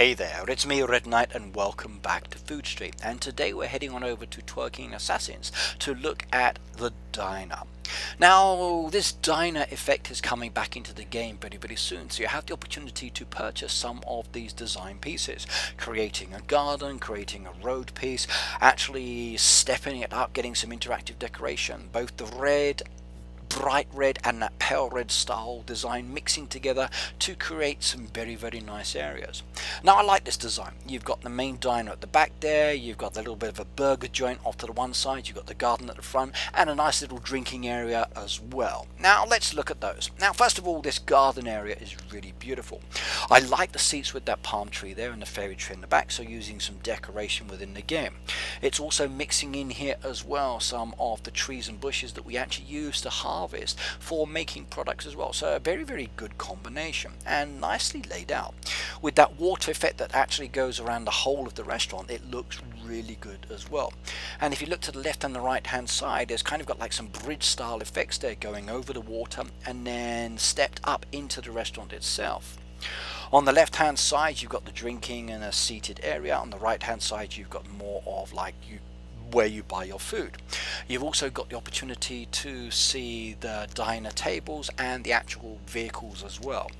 Hey there, it's me Red Knight and welcome back to Food Street and today we're heading on over to Twerking Assassins to look at the diner. Now this diner effect is coming back into the game pretty pretty soon so you have the opportunity to purchase some of these design pieces creating a garden, creating a road piece, actually stepping it up, getting some interactive decoration both the red bright red and that pale red style design mixing together to create some very very nice areas. Now I like this design. You've got the main diner at the back there, you've got the little bit of a burger joint off to the one side, you've got the garden at the front and a nice little drinking area as well. Now let's look at those. Now first of all this garden area is really beautiful. I like the seats with that palm tree there and the fairy tree in the back so using some decoration within the game. It's also mixing in here as well some of the trees and bushes that we actually use to harvest harvest for making products as well. So a very, very good combination and nicely laid out. With that water effect that actually goes around the whole of the restaurant, it looks really good as well. And if you look to the left and the right hand side, there's kind of got like some bridge style effects there going over the water and then stepped up into the restaurant itself. On the left hand side you've got the drinking and a seated area. On the right hand side you've got more of like you where you buy your food. You've also got the opportunity to see the diner tables and the actual vehicles as well.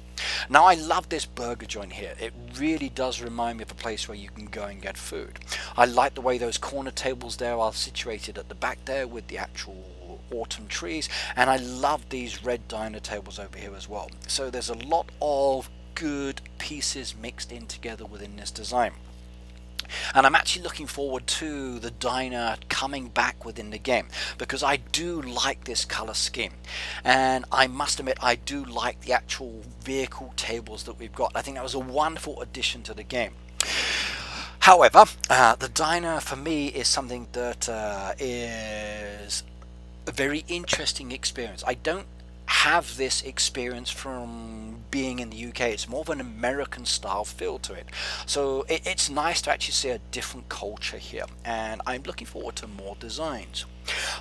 Now I love this burger joint here. It really does remind me of a place where you can go and get food. I like the way those corner tables there are situated at the back there with the actual autumn trees and I love these red diner tables over here as well. So there's a lot of good pieces mixed in together within this design and I'm actually looking forward to the diner coming back within the game because I do like this color scheme. And I must admit I do like the actual vehicle tables that we've got. I think that was a wonderful addition to the game. However uh, the diner for me is something that uh, is a very interesting experience. I don't have this experience from being in the UK. It's more of an American style feel to it. So it, it's nice to actually see a different culture here and I'm looking forward to more designs.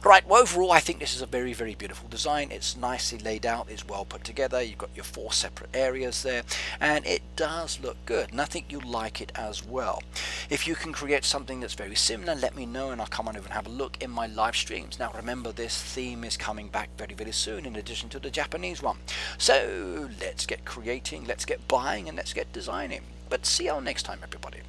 Right, well overall I think this is a very very beautiful design. It's nicely laid out, it's well put together, you've got your four separate areas there and it does look good and I think you'll like it as well. If you can create something that's very similar let me know and I'll come on over and have a look in my live streams. Now remember this theme is coming back very very soon in addition to the Japanese one. So let's get creating, let's get buying and let's get designing. But see you all next time everybody.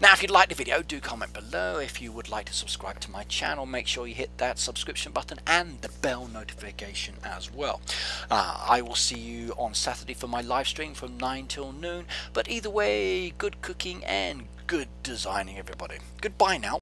Now if you'd like the video do comment below if you would like to subscribe to my channel make sure you hit that subscription button and the bell notification as well. Uh, I will see you on Saturday for my live stream from 9 till noon but either way good cooking and good designing everybody. Goodbye now.